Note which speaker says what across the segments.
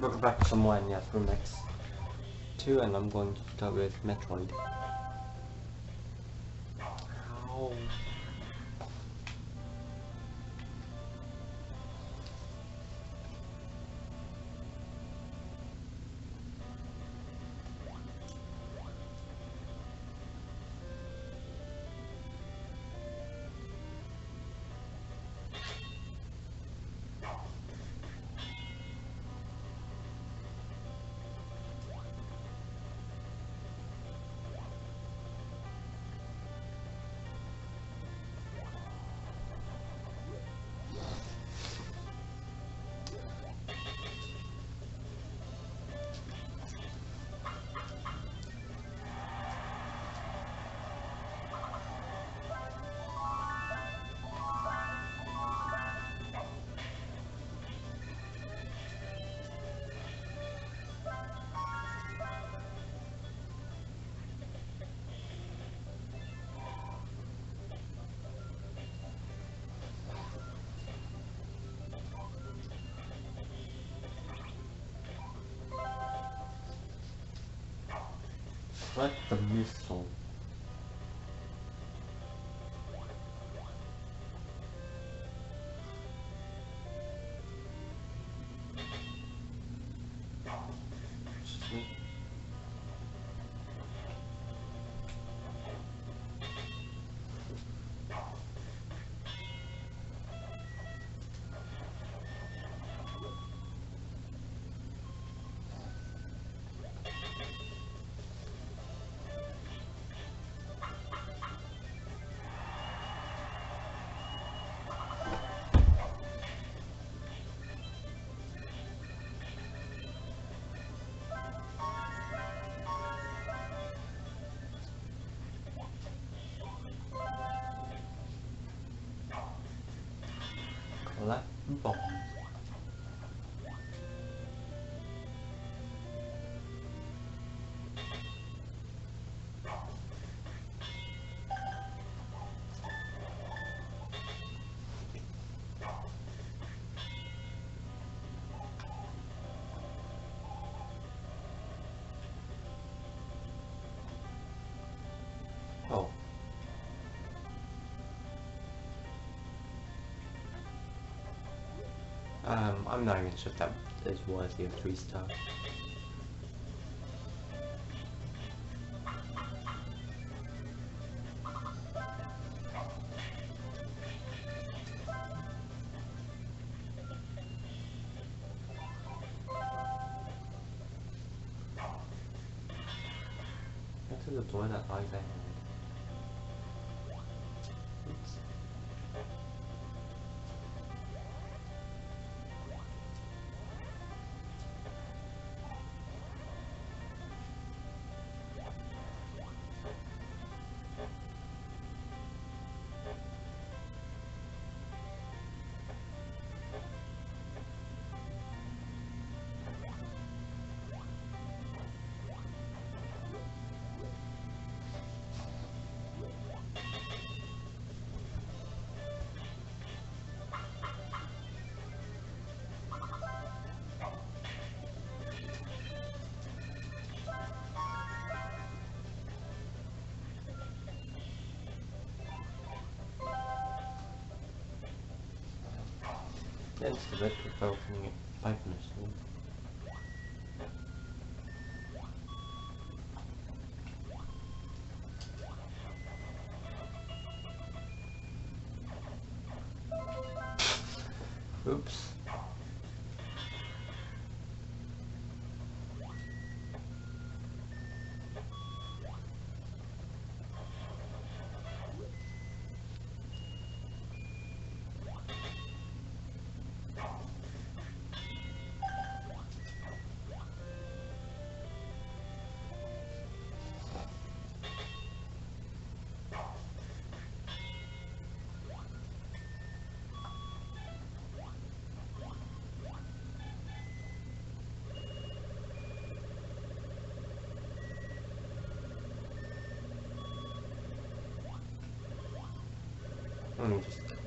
Speaker 1: Welcome back to some more yeah, from next two, and I'm going to start with Metroid. Ow. What the missile? Collect bomb. Oh. Um, I'm not even sure if that is worthy of three stars. It's the red for opening it five minutes. Oops. 嗯。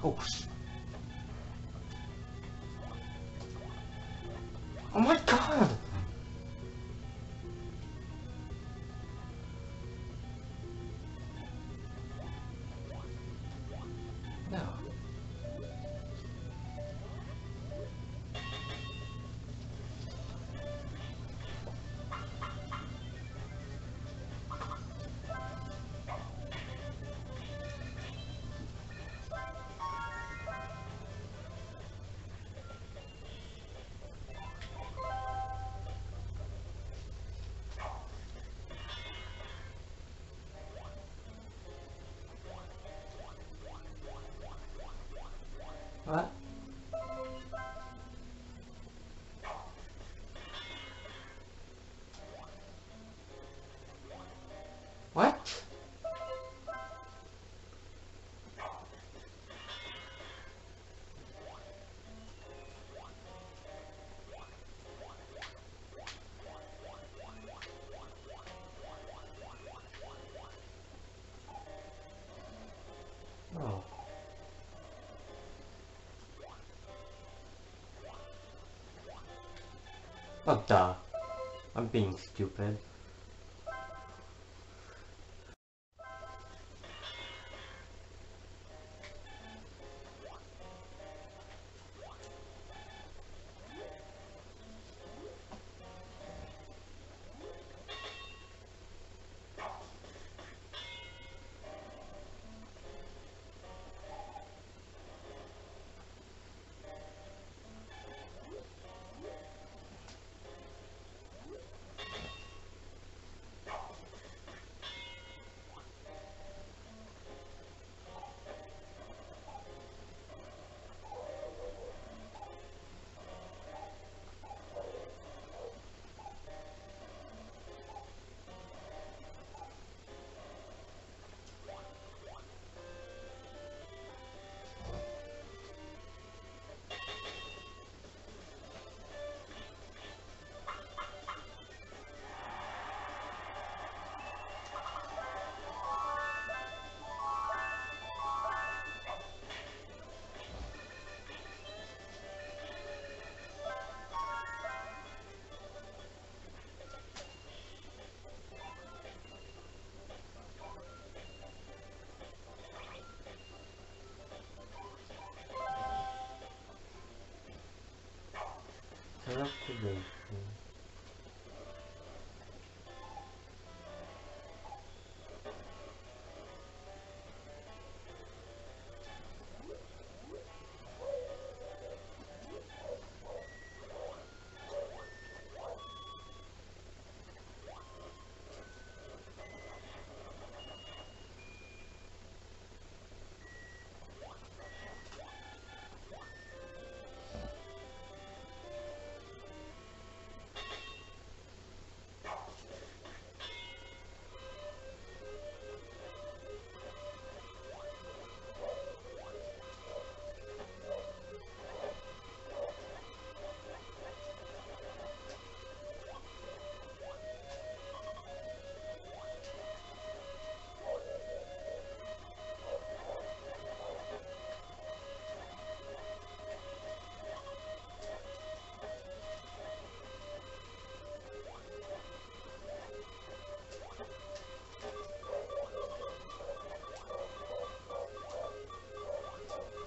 Speaker 1: Oh, Oh my god! What? What the? Uh, I'm being stupid.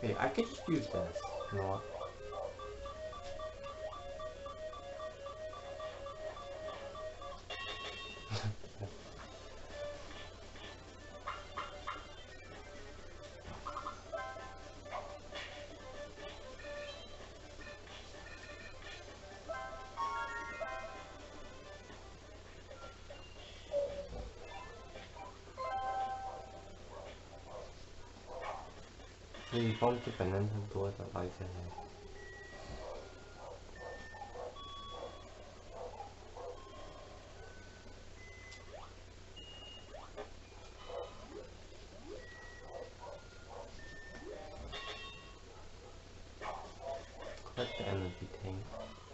Speaker 1: Hey, I could just use this. You know what? wollte benennen dort dabei sein. Energy tank.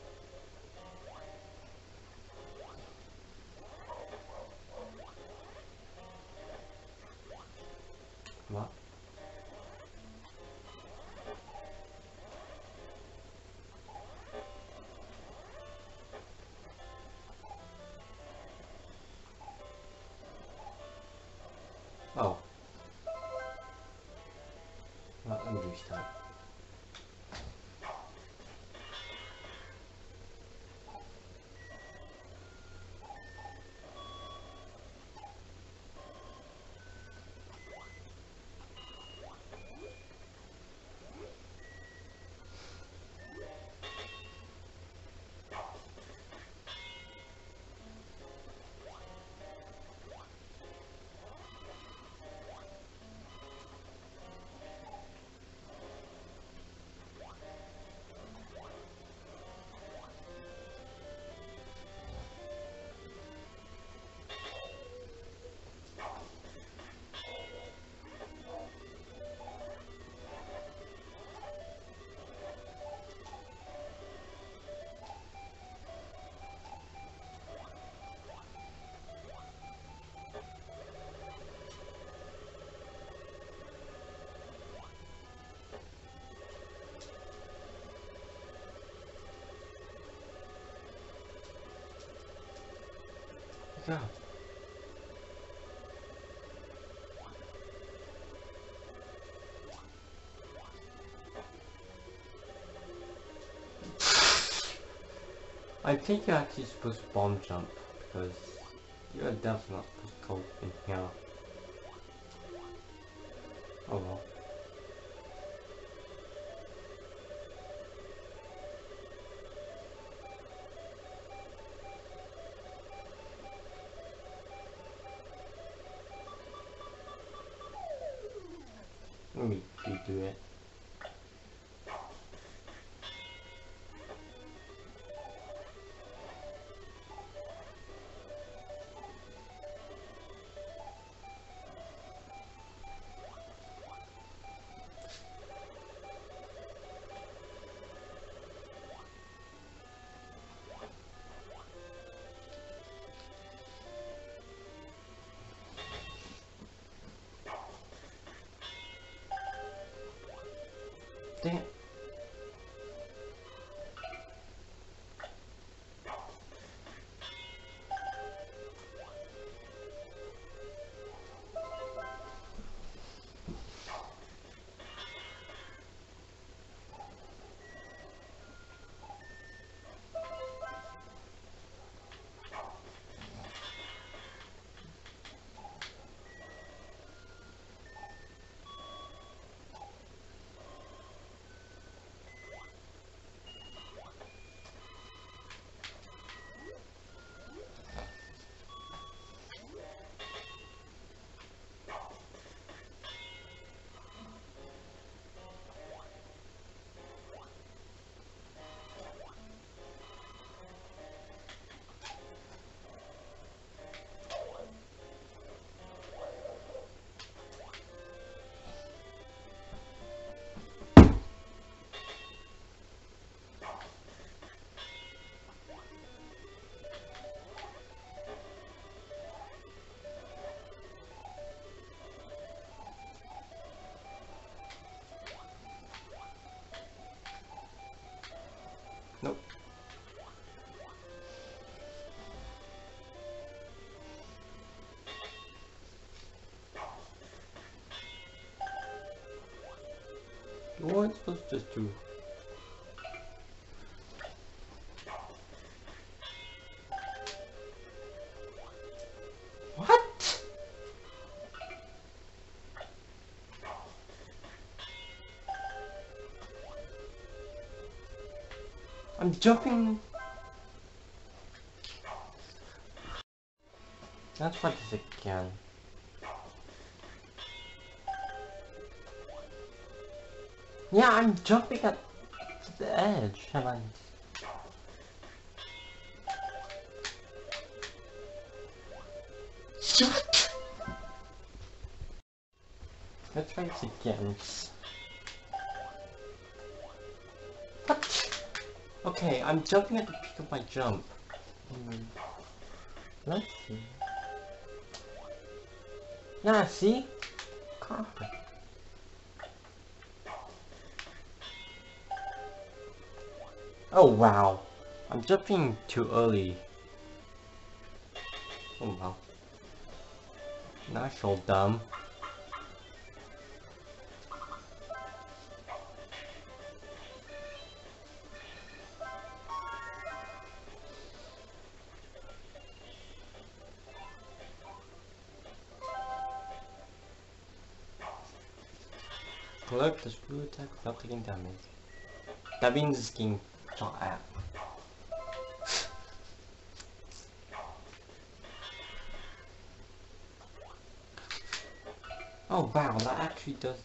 Speaker 1: I think you're actually supposed to bomb jump because you're definitely not supposed to go in here. Oh well. Let me redo it. Nope. What supposed to do? Jumping. Let's try this again. Yeah, I'm jumping at the edge, and I... Shut! Let's try this again. Okay, I'm jumping at the peak of my jump. Hmm. Let's see. Yeah, see? Oh wow. I'm jumping too early. Oh wow. Not so dumb. Collect the screw attack without taking damage. That means it's getting shot at. oh wow, that actually does...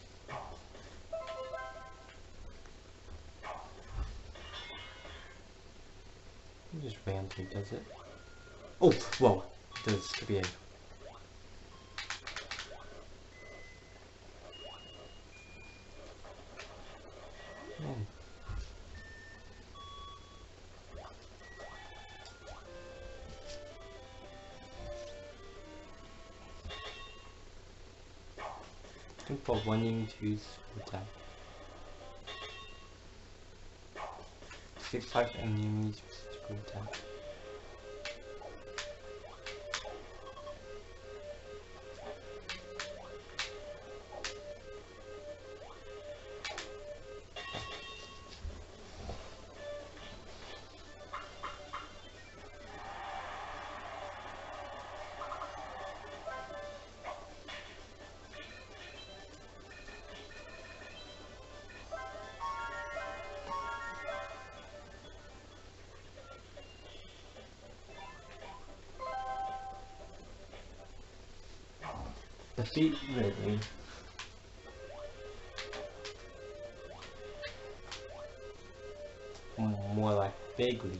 Speaker 1: Just randomly does it. Oh, whoa, it does to be a to use attack. Six five enemies with screw Defeat Ridley. More like Bigly.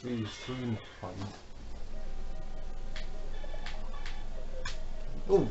Speaker 1: Three, three, one. Oh,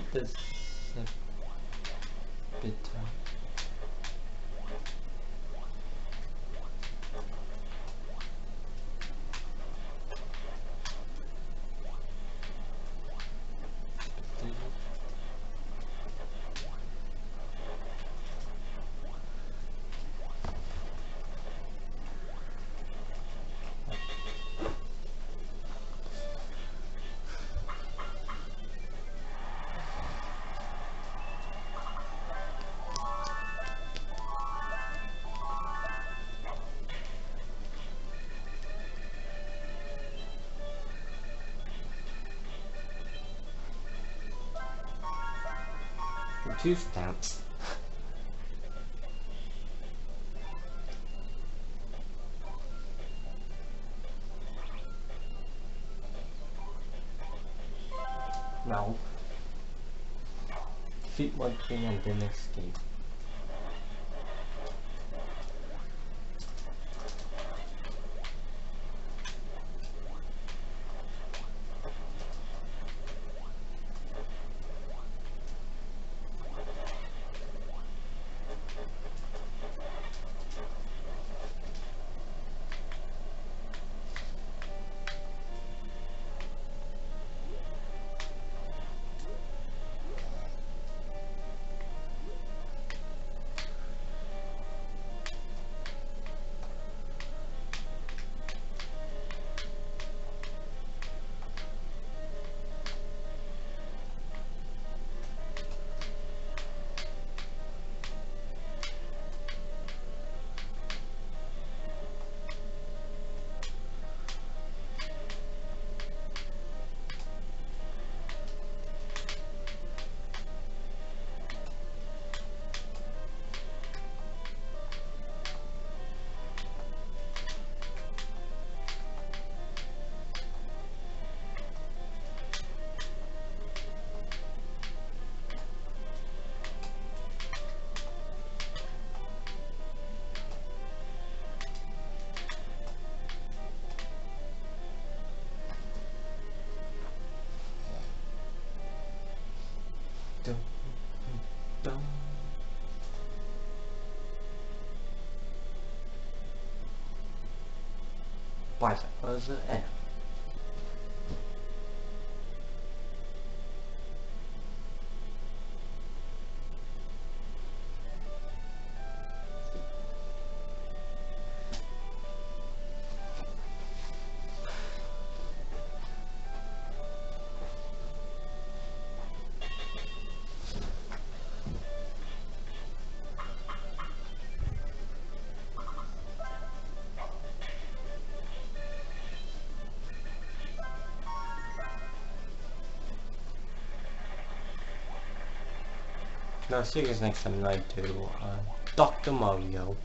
Speaker 1: defeat the Two stamps. now, defeat one thing and then escape. Dum, dum. Bicep. No, see you guys next time I do uh, Dr. Mario.